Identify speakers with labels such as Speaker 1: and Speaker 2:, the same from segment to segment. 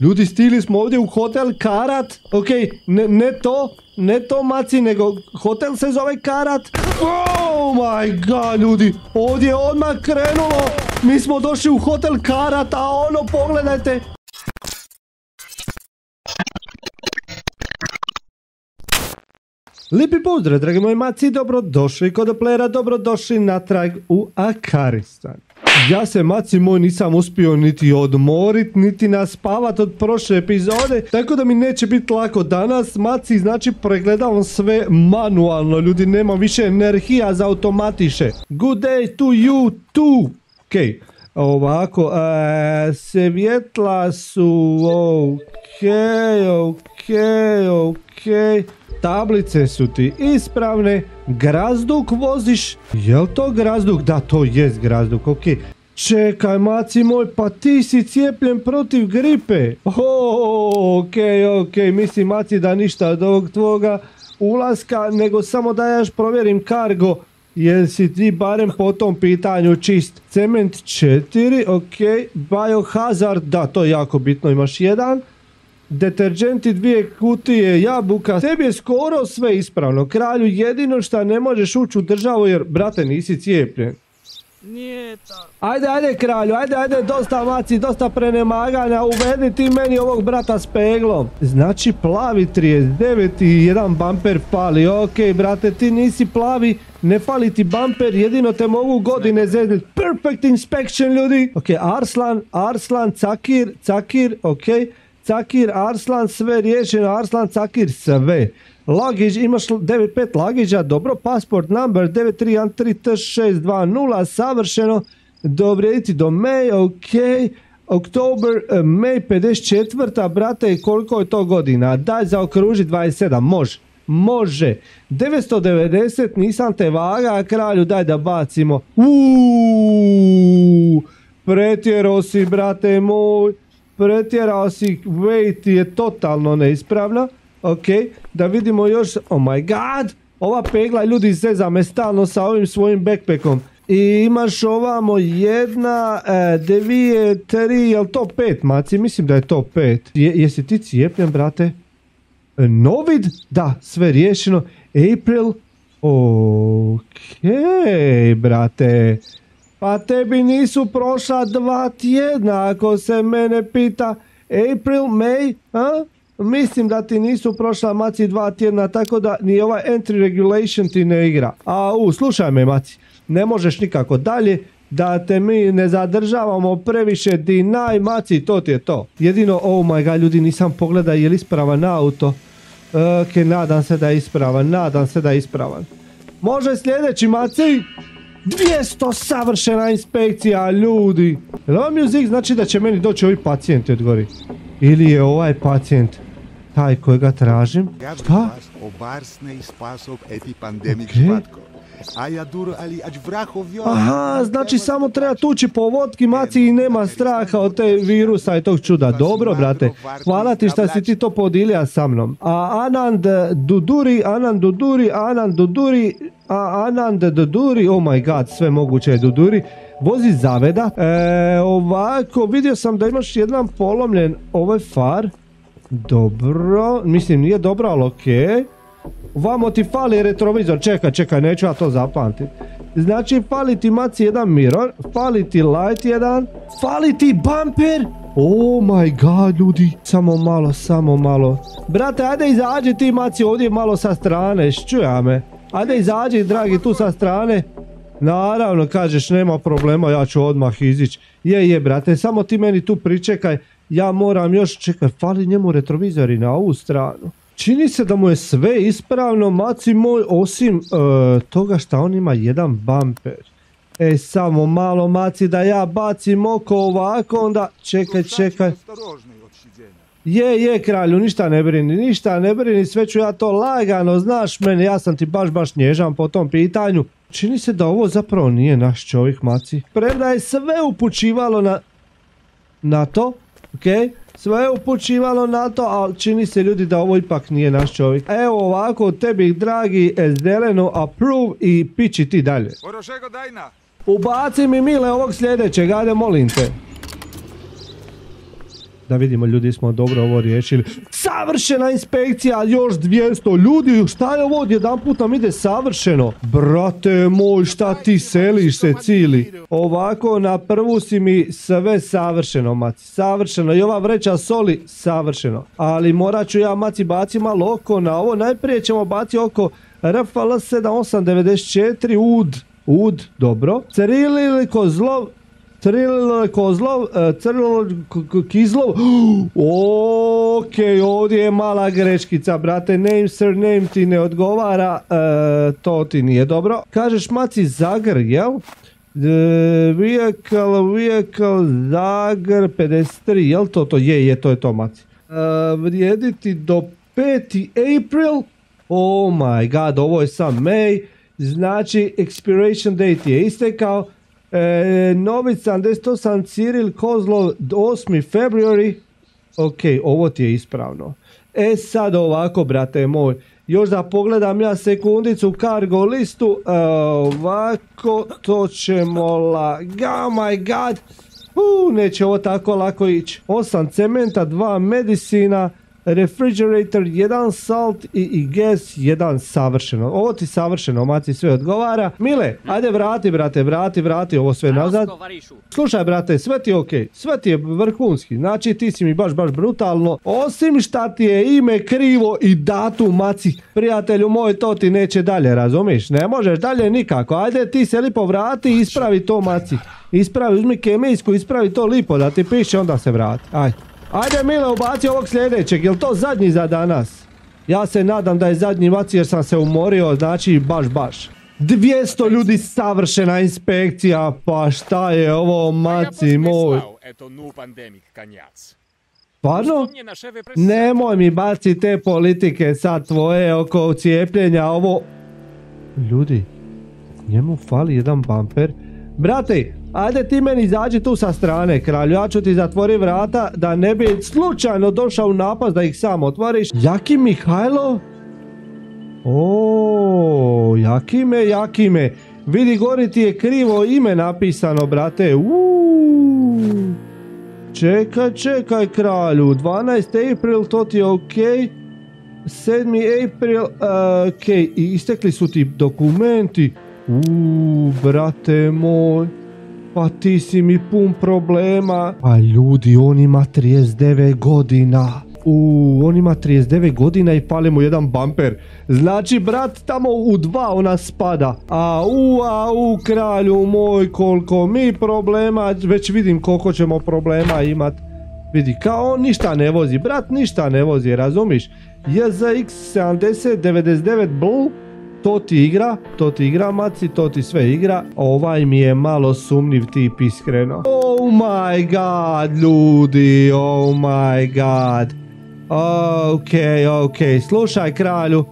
Speaker 1: Ljudi, stili smo ovdje u hotel Karat. Ok, ne, ne to, ne to maci, nego hotel se zove Karat. Oh my god, ljudi, ovdje je odmah krenulo. Mi smo došli u hotel Karat, a ono, pogledajte. Lijepi pozdrav, dragi moji maci, dobrodošli kod plera, dobrodošli natrag u Akaristan. Ja se, maci moj, nisam uspio niti odmorit, niti naspavat od prošle epizode, tako da mi neće biti lako danas. Maci, znači, pregledavam sve manualno, ljudi, nema više energija za automatiše. Good day to you too. Okej, ovako, e, svjetla su, okej, okej, okej. Tablice su ti ispravne, grazduk voziš, jel to grazduk? Da, to jest grazduk, ok. Čekaj, maci moj, pa ti si cijepljen protiv gripe. Oh, ok, ok, mislim maci da ništa od ovog tvoga ulaska, nego samo da ja još provjerim kargo. Jel si ti barem po tom pitanju čist? Cement 4, ok. Biohazard, da, to je jako bitno, imaš jedan. Deterđenti dvije kutije jabuka, tebi je skoro sve ispravno. Kralju jedino što ne možeš ući u državu jer, brate, nisi cijepljen.
Speaker 2: Nije to.
Speaker 1: Ajde, ajde kralju, ajde, ajde, dosta maci, dosta prenemaganja, uvedi ti meni ovog brata s peglom. Znači plavi 39 i jedan bumper fali, okej brate, ti nisi plavi, ne fali ti bumper, jedino te mogu godine zedit. Perfect inspection ljudi. Okej, Arslan, Arslan, Cakir, Cakir, okej. Cakir, Arslan, sve riješeno, Arslan, Cakir, sve. Lagić, imaš 95 lagiđa, dobro, passport number 9313620, savršeno, dobrijeti do May, ok, Oktober, eh, May 54, brate, koliko je to godina? Daj zaokruži 27, može. Može. 990, nisam te vaga, kralju, daj da bacimo. Uuuu, pretjero si, brate moj pretjerao si, weight je totalno neispravna. Ok, da vidimo još, oh my god, ova pegla ljudi zeza me stalno sa ovim svojim backpackom. I imaš ovamo jedna, e, dvije, tri, jel to pet maci? Mislim da je to pet. jesi ti cijepljen, brate? E, Novid? Da, sve riješeno. April? Okej, brate. Pa tebi nisu prošla dva tjedna ako se mene pita April, May, a? Mislim da ti nisu prošla maci dva tjedna tako da ni ovaj entry regulation ti ne igra. A u, slušaj me maci, ne možeš nikako dalje da te mi ne zadržavamo previše deny maci, to ti je to. Jedino, oh my god, ljudi nisam pogleda je li ispravan auto. Ok, nadam se da je ispravan, nadam se da je ispravan. Može sljedeći maci? 200 savršena inspekcija, ljudi. Jel ovo music znači da će meni doći ovi pacijenti od gori? Ili je ovaj pacijent taj kojega tražim? Šta? Aha, znači samo treba tući po vodki maci i nema straha od te virusa i tog čuda. Dobro, brate. Hvala ti što si ti to podilija sa mnom. A Anand Duduri, Anand Duduri, Anand Duduri, a Anand Duduri, oh my god, sve moguće je Duduri. Vozi zaveda. E, ovako, vidio sam da imaš jedan polomljen ovaj far. Dobro, mislim nije dobro, ali okej. Vamo ti fali retrovizor, čekaj, čekaj, neću ja to zapamtiti. Znači, fali ti maci jedan mirror, fali ti light jedan, fali ti bumper. Oh my god, ljudi, samo malo, samo malo. Brate, ajde izađi ti maci ovdje malo sa strane, ščuja me. Ajde izađi, dragi, tu sa strane. Naravno, kažeš, nema problema, ja ću odmah izići. Je, je, brate, samo ti meni tu pričekaj. Ja moram još, čekaj, fali njemu retrovizori na ovu stranu. Čini se da mu je sve ispravno, maci moj, osim e, toga što on ima jedan bumper. E, samo malo maci da ja bacim oko ovako, onda čekaj, čekaj. Je, je kralju, ništa ne brini, ništa ne brini, sve ću ja to lagano, znaš mene, ja sam ti baš baš nježan po tom pitanju. Čini se da ovo zapravo nije naš čovjek, maci. Premda je sve upućivalo na, na to, Okay? Sve je upućivalo na to, ali čini se ljudi da ovo ipak nije naš čovjek. Evo ovako, tebi dragi zeleno approve i pići ti dalje. Ubaci mi mile ovog sljedećeg, ajde molim te. Da vidimo, ljudi smo dobro ovo riješili. Savršena inspekcija, još 200 ljudi. Šta je ovo? Jedan put nam ide savršeno. Brate moj, šta ti seliš se cili? Ovako, na prvu si mi sve savršeno, maci. Savršeno. I ova vreća soli, savršeno. Ali morat ću ja, maci, baci malo oko na ovo. Najprije ćemo baci oko RFL 7894 UD. UD, dobro. Cirilil Kozlov, Cirilil Kozlov, Cirilil Kizlov. Ok, ovdje je mala greškica, brate. Name, surname ti ne odgovara. E, to ti nije dobro. Kažeš maci Zagr, jel? Vehicle, vehicle, Zagr 53, jel to to? Je, je, to je to maci. E, vrijediti do 5. April. Oh my god, ovo je sam May. Znači, expiration date je istekao. E, Nović 78, Ciril Kozlov 8. February. Ok, ovo ti je ispravno. E sad ovako, brate moj. Još da pogledam ja sekundicu cargo listu. E, ovako, to ćemo laga, oh my god. Uh, neće ovo tako lako ići. 8 cementa, 2 medicina, refrigerator, jedan salt i, i gas, jedan savršeno. Ovo ti savršeno, maci sve odgovara. Mile, ajde vrati, brate, vrati, vrati ovo sve nazad. Slušaj, brate, sve ti je ok, sve ti je vrhunski. Znači, ti si mi baš, baš brutalno. Osim šta ti je ime krivo i datum, maci. Prijatelju moj, to ti neće dalje, razumiješ? Ne možeš dalje nikako. Ajde, ti se lipo vrati i ispravi to, maci. Ispravi, uzmi kemijsku, ispravi to lipo da ti piše, onda se vrati. Ajde. Ajde Mile, ubaci ovog sljedećeg, jel to zadnji za danas? Ja se nadam da je zadnji maci jer sam se umorio, znači baš baš. 200 ljudi savršena inspekcija, pa šta je ovo maci moj? Stvarno? Nemoj mi baci te politike sad tvoje oko cijepljenja, ovo... Ljudi, njemu fali jedan bumper. Brate, Ajde ti meni izađi tu sa strane, kralju, ja ću ti zatvori vrata da ne bi slučajno došao u napast da ih sam otvoriš. Jaki Mihajlov? O, Jakime, Jakime. Vidi, gori ti je krivo ime napisano, brate. Čekaj, čekaj, kralju. 12. April, to ti je okej. 7. April, ok. I istekli su ti dokumenti. Uuu, brate moj. Pa ti si mi pun problema. Pa ljudi, on ima 39 godina. U, on ima 39 godina i pali mu jedan bumper. Znači, brat, tamo u dva ona spada. A u, a u, kralju moj, koliko mi problema, već vidim koliko ćemo problema imat. Vidi, kao on ništa ne vozi, brat ništa ne vozi, razumiš? JZX 7099 Blue to ti igra, to ti igra maci, to ti sve igra. Ovaj mi je malo sumnjiv tip iskreno. Oh my god, ljudi, oh my god. Ok, ok, slušaj kralju,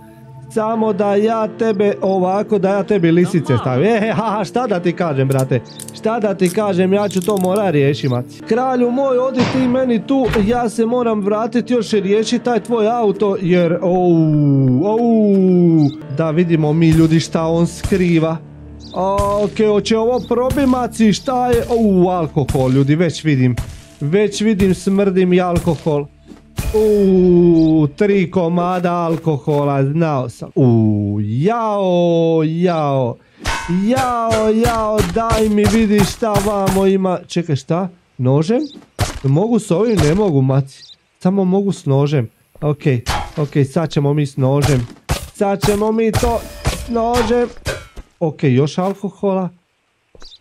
Speaker 1: samo da ja tebe ovako, da ja tebi lisice stavim. E, ha, šta da ti kažem, brate? Šta da ti kažem, ja ću to mora riješiti, maci. Kralju moj, odi ti meni tu, ja se moram vratiti još i riješiti taj tvoj auto, jer, ouu, ouu, da vidimo mi ljudi šta on skriva. Ok, hoće ovo probi, maci, šta je, ouu, alkohol, ljudi, već vidim. Već vidim, smrdim i alkohol. Uuu, tri komada alkohola, znao sam. Uuu, jao, jao. Jao, jao, daj mi vidi šta vamo ima. Čekaj, šta? Nožem? Mogu s ovim? Ne mogu, maci. Samo mogu s nožem. Ok, ok, sad ćemo mi s nožem. Sad ćemo mi to s nožem. Ok, još alkohola.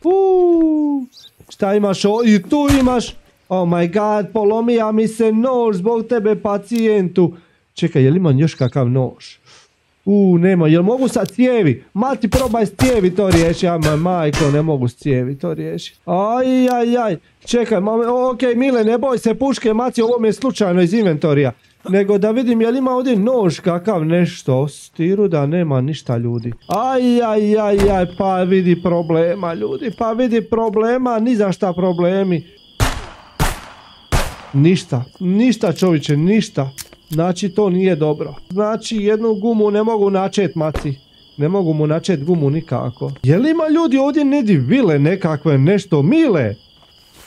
Speaker 1: Uuu, šta imaš? O, I tu imaš Oh my god, polomija mi se nož zbog tebe pacijentu. Čekaj, jel imam još kakav nož? U, nema, jel mogu sa cijevi? Mati, probaj s cijevi to riješi. Ajma, majko, ne mogu s cijevi to riješi. Aj, aj, aj. Čekaj, ok, Mile, ne boj se puške, maci, ovo mi je slučajno iz inventorija. Nego da vidim jel ima ovdje nož kakav nešto. Stiru da nema ništa ljudi. Aj, aj, aj, aj, pa vidi problema ljudi. Pa vidi problema, ni za šta problemi. Ništa, ništa čovječe, ništa. Znači to nije dobro. Znači jednu gumu ne mogu načet maci. Ne mogu mu načet gumu nikako. Je li ima ljudi ovdje nedi vile nekakve nešto mile?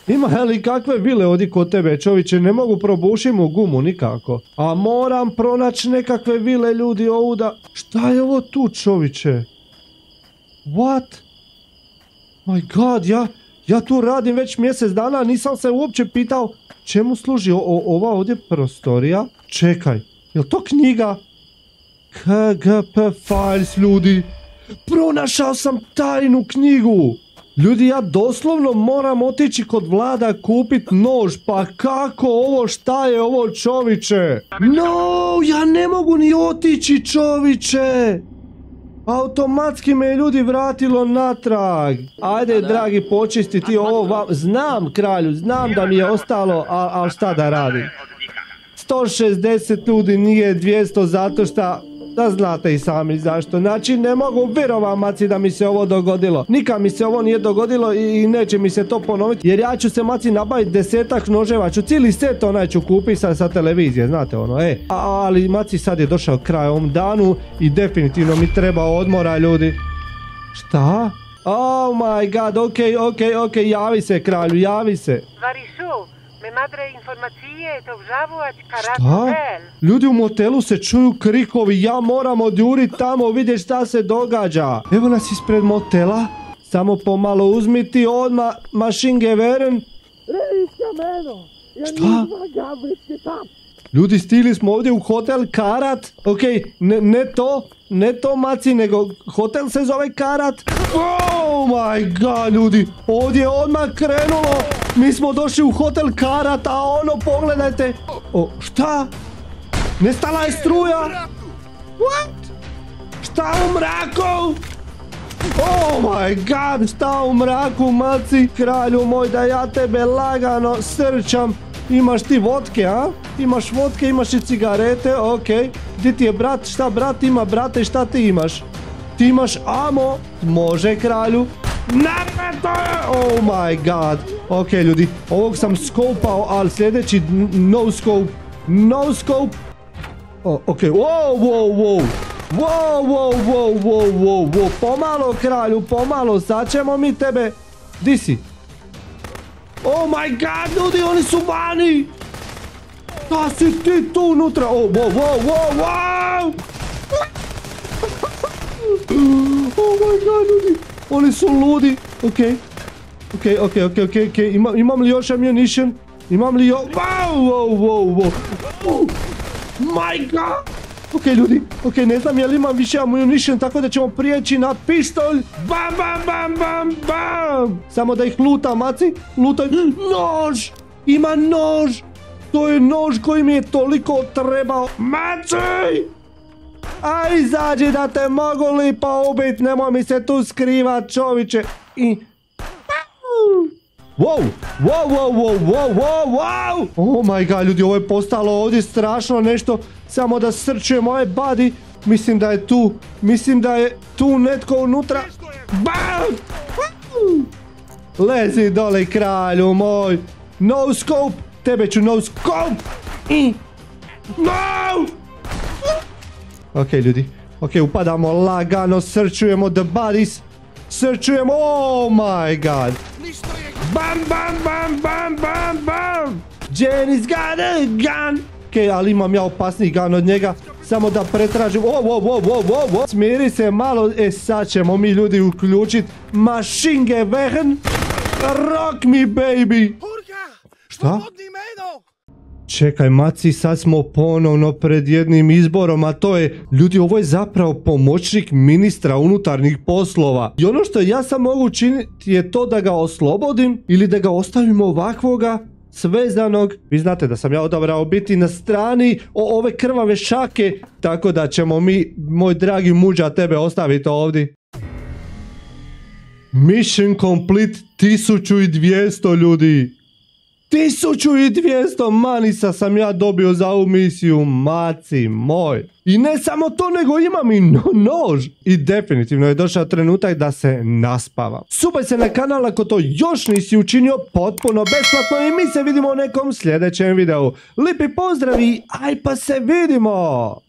Speaker 1: Ima li kakve vile ovdje kod tebe, čovječe, ne mogu probušiti mu gumu nikako. A moram pronaći nekakve vile ljudi ovuda. Šta je ovo tu, čovječe? What? My god, ja, ja tu radim već mjesec dana, nisam se uopće pitao čemu služi ova ovdje prostorija. Čekaj, je to knjiga? KGP Files, ljudi. Pronašao sam tajnu knjigu. Ljudi, ja doslovno moram otići kod vlada kupit nož, pa kako ovo, šta je ovo čoviče? No, ja ne mogu ni otići čoviče! Automatski me ljudi vratilo natrag. Ajde, dragi, počisti ti ovo. Znam, kralju, znam da mi je ostalo, ali šta da radim? 160 ljudi nije 200 zato što da znate i sami zašto. Znači ne mogu vjerovati maci da mi se ovo dogodilo. Nikad mi se ovo nije dogodilo i neće mi se to ponoviti. Jer ja ću se maci nabaviti desetak noževa. Ću cijeli set onaj ću kupiti sa, sa televizije. Znate ono, e. ali maci sad je došao kraj ovom danu i definitivno mi treba odmora ljudi. Šta? Oh my god, ok, ok, ok, javi se kralju, javi se. Me madre informacije to Šta? Ljudi u motelu se čuju krikovi, ja moram odjurit tamo vidjeti šta se događa. Evo nas ispred motela. Samo pomalo uzmiti odmah mašin geveren. Šta? Ljudi, stili smo ovdje u hotel Karat. Ok, ne, ne to, ne to maci, nego hotel se zove Karat. Oh my god, ljudi, ovdje je odmah krenulo. Mi smo došli u hotel Karat, a ono, pogledajte. O, šta? Nestala je struja? What? Šta u mraku? Oh my god, šta u mraku, maci? Kralju moj, da ja tebe lagano srčam. Imaš ti vodke, a? Imaš vodke, imaš i cigarete, ok. Gdje ti je brat? Šta brat ima, brate, šta ti imaš? Ti imaš amo? Može, kralju. Napeto je! Oh my god. Ok, ljudi, ovog sam skopao, ali sljedeći no scope. No scope. Oh, ok, wow, wow, wow. Wow, wow, wow, wow, wow, wow. Pomalo, kralju, pomalo. Sad ćemo mi tebe... Di si? Oh my god, ljudi, oni su vani! Da si ti tu unutra? Oh, wow, wow, wow, wow! Oh my god, ljudi, oni su ludi. Ok, ok, ok, ok, ok, ok, imam li još ammunition? Imam li još... Wow, wow, wow, wow! Oh my god! Ok ljudi, ok, ne znam je li imam više ammunition, tako da ćemo prijeći na pistolj. Bam, bam, bam, bam, bam. Samo da ih luta, maci. Lutaj. Nož! Ima nož! To je nož koji mi je toliko trebao. Maci! A izađi da te mogu lipa ubit, nemoj mi se tu skrivat čoviće. I... Wow, wow, wow, wow, wow, wow, wow! Oh my god, ljudi, ovo je postalo ovdje strašno nešto. Samo da srčuje moje body. Mislim da je tu, mislim da je tu netko unutra. BAM! Lezi dole, kralju moj. No scope, tebe ću no scope. No! Ok, ljudi. Ok, upadamo lagano, srčujemo the bodies. Srčujemo, oh my god. Bam, bam, bam, bam, bam, bam! Jenny's got a gun! Ok, ali imam ja opasniji gun od njega. Samo da pretražim. Wow, wow, wow, wow, wow, wow. Smiri se malo. E, sad ćemo mi ljudi uključit Machine Gewehren. Rock me, baby! Šta? Čekaj, maci, sad smo ponovno pred jednim izborom, a to je, ljudi, ovo je zapravo pomoćnik ministra unutarnjih poslova. I ono što ja sam mogu učiniti je to da ga oslobodim ili da ga ostavim ovakvoga svezanog. Vi znate da sam ja odabrao biti na strani ove krvave šake, tako da ćemo mi, moj dragi muđa, tebe ostaviti ovdje. Mission complete 1200 ljudi. 1200 manisa sam ja dobio za ovu misiju, maci moj. I ne samo to, nego imam i nož. I definitivno je došao trenutak da se naspavam. Subaj se na kanal ako to još nisi učinio potpuno besplatno i mi se vidimo u nekom sljedećem videu. Lipi pozdravi, aj pa se vidimo!